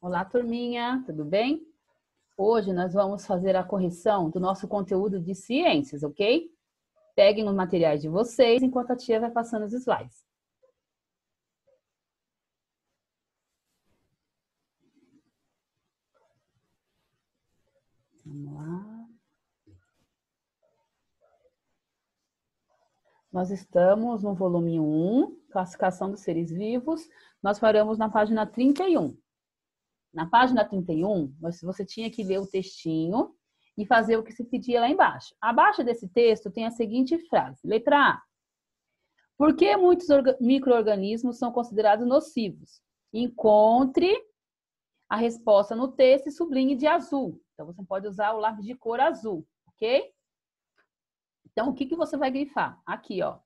Olá, turminha, tudo bem? Hoje nós vamos fazer a correção do nosso conteúdo de ciências, ok? Peguem os materiais de vocês enquanto a tia vai passando os slides. Vamos lá. Nós estamos no volume 1, classificação dos seres vivos. Nós paramos na página 31. Na página 31, você tinha que ler o textinho e fazer o que se pedia lá embaixo. Abaixo desse texto tem a seguinte frase: letra A. Por que muitos micro-organismos são considerados nocivos? Encontre a resposta no texto e sublinhe de azul. Então, você pode usar o lápis de cor azul, ok? Então, o que, que você vai grifar? Aqui, ó.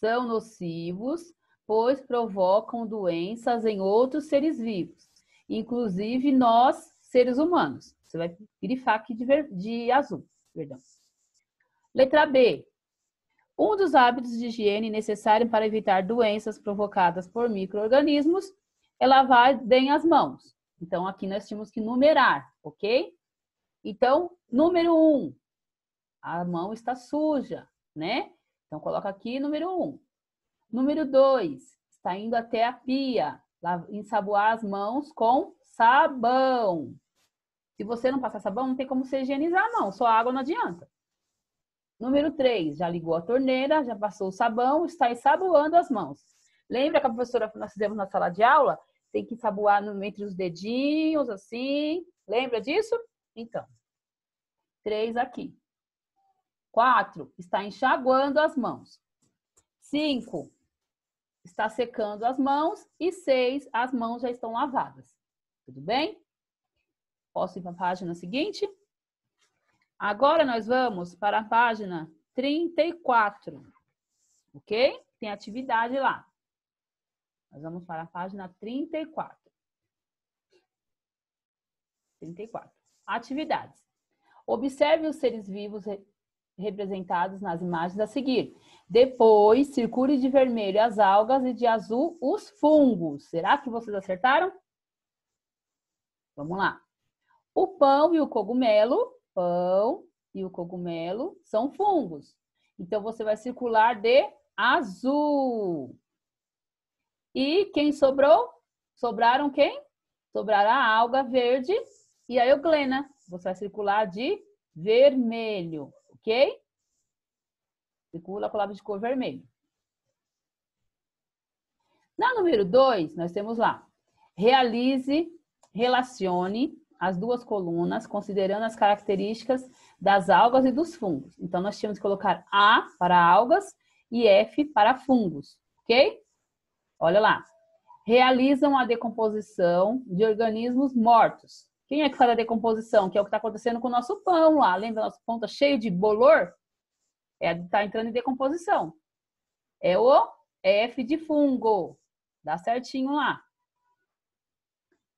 São nocivos, pois provocam doenças em outros seres vivos, inclusive nós, seres humanos. Você vai grifar aqui de, ver... de azul, perdão. Letra B. Um dos hábitos de higiene necessário para evitar doenças provocadas por micro-organismos é lavar bem as mãos. Então, aqui nós tínhamos que numerar, ok? Então, número um, a mão está suja, né? Então, coloca aqui número um. Número dois, está indo até a pia, ensaboar as mãos com sabão. Se você não passar sabão, não tem como você higienizar a mão, só água não adianta. Número três, já ligou a torneira, já passou o sabão, está ensaboando as mãos. Lembra que a professora nós fizemos na sala de aula? Tem que ensaboar entre os dedinhos, assim. Lembra disso? Então, três aqui. Quatro, está enxaguando as mãos. Cinco, está secando as mãos. E seis, as mãos já estão lavadas. Tudo bem? Posso ir para a página seguinte? Agora nós vamos para a página 34. Ok? Tem atividade lá. Nós vamos para a página 34. 34. Atividades. Observe os seres vivos representados nas imagens a seguir. Depois, circule de vermelho as algas e de azul os fungos. Será que vocês acertaram? Vamos lá. O pão e o cogumelo, pão e o cogumelo são fungos. Então, você vai circular de azul. E quem sobrou? Sobraram quem? Sobrará a alga verde e a euglena. Você vai circular de vermelho, ok? Circula com lápis de cor vermelho. Na número 2, nós temos lá, realize, relacione as duas colunas, considerando as características das algas e dos fungos. Então, nós tínhamos que colocar A para algas e F para fungos, ok? Olha lá. Realizam a decomposição de organismos mortos. Quem é que faz a decomposição? Que é o que está acontecendo com o nosso pão lá. Lembra nosso pão está cheio de bolor? É, está entrando em decomposição. É o F de fungo. Dá certinho lá.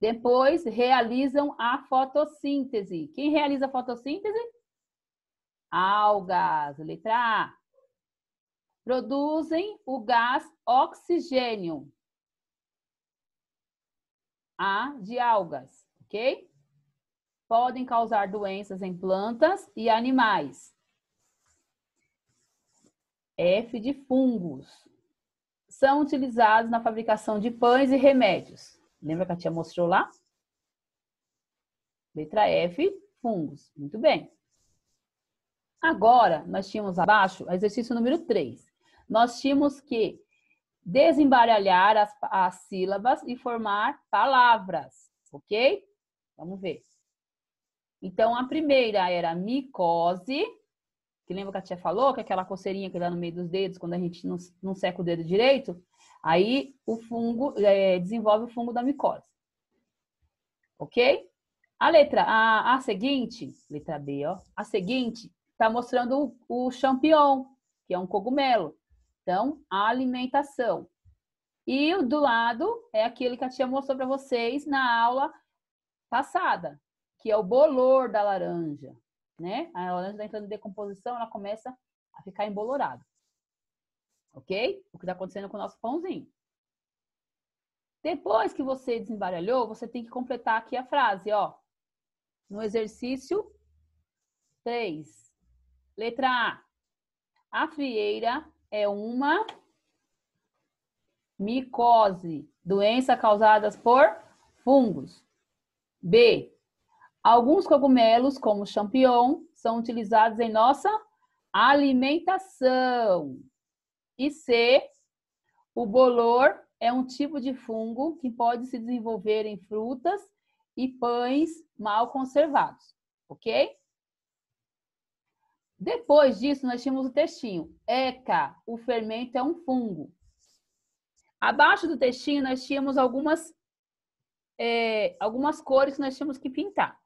Depois, realizam a fotossíntese. Quem realiza a fotossíntese? Algas, letra A. Produzem o gás oxigênio. A de algas, ok? Podem causar doenças em plantas e animais. F de fungos. São utilizados na fabricação de pães e remédios. Lembra que a tia mostrou lá? Letra F, fungos. Muito bem. Agora, nós tínhamos abaixo, exercício número 3. Nós tínhamos que desembaralhar as, as sílabas e formar palavras, ok? Vamos ver. Então, a primeira era micose, que lembra que a tia falou, que é aquela coceirinha que dá no meio dos dedos quando a gente não, não seca o dedo direito. Aí, o fungo é, desenvolve o fungo da micose. Ok? A letra a, a seguinte, letra B, ó, a seguinte está mostrando o, o champignon, que é um cogumelo. Então, a alimentação. E o do lado é aquele que a tia mostrou para vocês na aula passada, que é o bolor da laranja, né? A laranja está entrando em decomposição, ela começa a ficar embolorada. Ok? O que está acontecendo com o nosso pãozinho. Depois que você desembaralhou, você tem que completar aqui a frase, ó. No exercício 3. Letra A. A frieira é uma micose, doença causada por fungos. B. Alguns cogumelos, como champignon, são utilizados em nossa alimentação. E C. O bolor é um tipo de fungo que pode se desenvolver em frutas e pães mal conservados, ok? Depois disso, nós tínhamos o textinho. ECA, o fermento é um fungo. Abaixo do textinho, nós tínhamos algumas, é, algumas cores que nós tínhamos que pintar.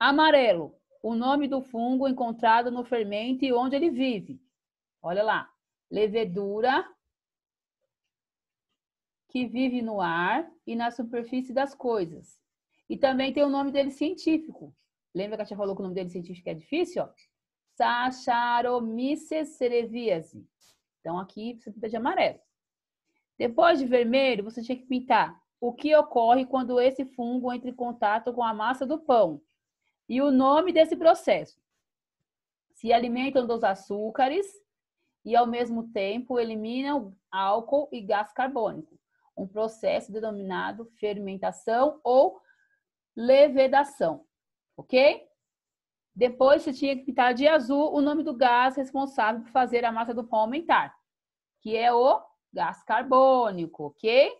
Amarelo, o nome do fungo encontrado no fermento e onde ele vive. Olha lá. Levedura, que vive no ar e na superfície das coisas. E também tem o nome dele científico. Lembra que a tia falou que o nome dele científico é difícil? Ó? Saccharomyces cerevisiae. Então, aqui você pinta de amarelo. Depois de vermelho, você tinha que pintar o que ocorre quando esse fungo entra em contato com a massa do pão e o nome desse processo. Se alimentam dos açúcares e, ao mesmo tempo, eliminam álcool e gás carbônico um processo denominado fermentação ou levedação, ok? Depois você tinha que pintar de azul o nome do gás responsável por fazer a massa do pão aumentar, que é o gás carbônico, ok?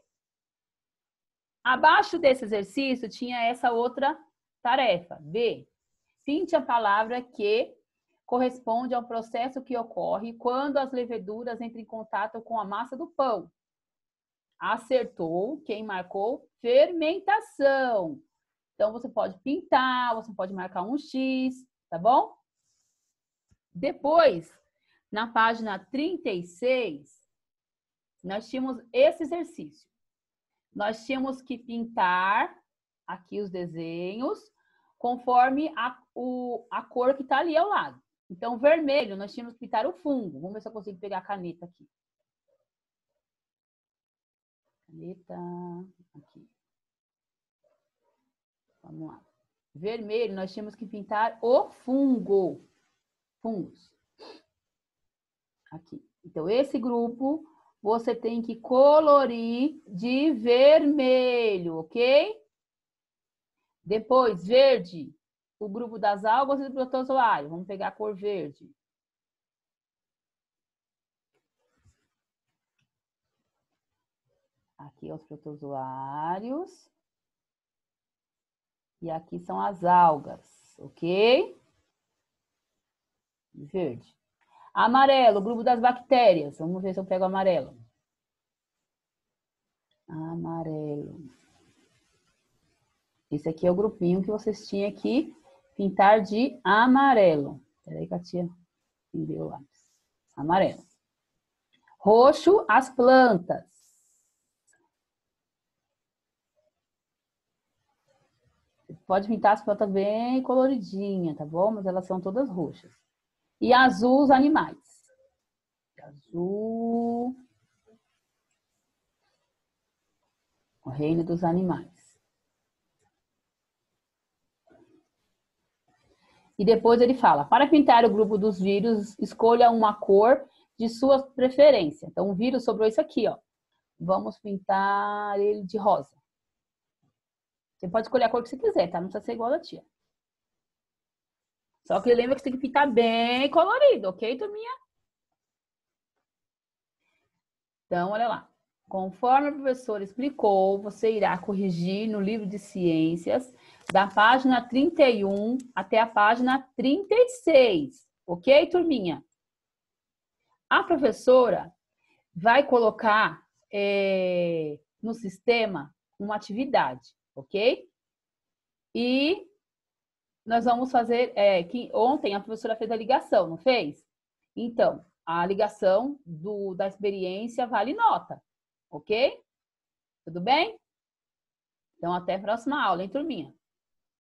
Abaixo desse exercício tinha essa outra tarefa. B. Pinte a palavra que corresponde ao processo que ocorre quando as leveduras entram em contato com a massa do pão acertou, quem marcou fermentação. Então, você pode pintar, você pode marcar um X, tá bom? Depois, na página 36, nós tínhamos esse exercício. Nós tínhamos que pintar aqui os desenhos conforme a, o, a cor que está ali ao lado. Então, vermelho, nós tínhamos que pintar o fungo. Vamos ver se eu consigo pegar a caneta aqui. Caneta aqui. Vamos lá. Vermelho, nós tínhamos que pintar o fungo. Fungos. Aqui. Então, esse grupo você tem que colorir de vermelho, ok? Depois, verde, o grupo das algas e do protozoário. Vamos pegar a cor verde. Aqui os protozoários. E aqui são as algas, ok? Verde. Amarelo, grupo das bactérias. Vamos ver se eu pego amarelo. Amarelo. Esse aqui é o grupinho que vocês tinham que pintar de amarelo. Peraí, Katia. Deu o lápis. Amarelo. Roxo, as plantas. Pode pintar as plantas bem coloridinha, tá bom? Mas elas são todas roxas. E azul os animais. Azul. O reino dos animais. E depois ele fala: para pintar o grupo dos vírus, escolha uma cor de sua preferência. Então, o vírus sobrou isso aqui, ó. Vamos pintar ele de rosa. Você pode escolher a cor que você quiser, tá? Não precisa ser igual a tia. Só que lembra que você tem que pintar bem colorido, ok, turminha? Então, olha lá. Conforme a professora explicou, você irá corrigir no livro de ciências da página 31 até a página 36. Ok, turminha? A professora vai colocar é, no sistema uma atividade ok? E nós vamos fazer, é, que ontem a professora fez a ligação, não fez? Então, a ligação do, da experiência vale nota, ok? Tudo bem? Então, até a próxima aula, hein, turminha?